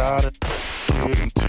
got it.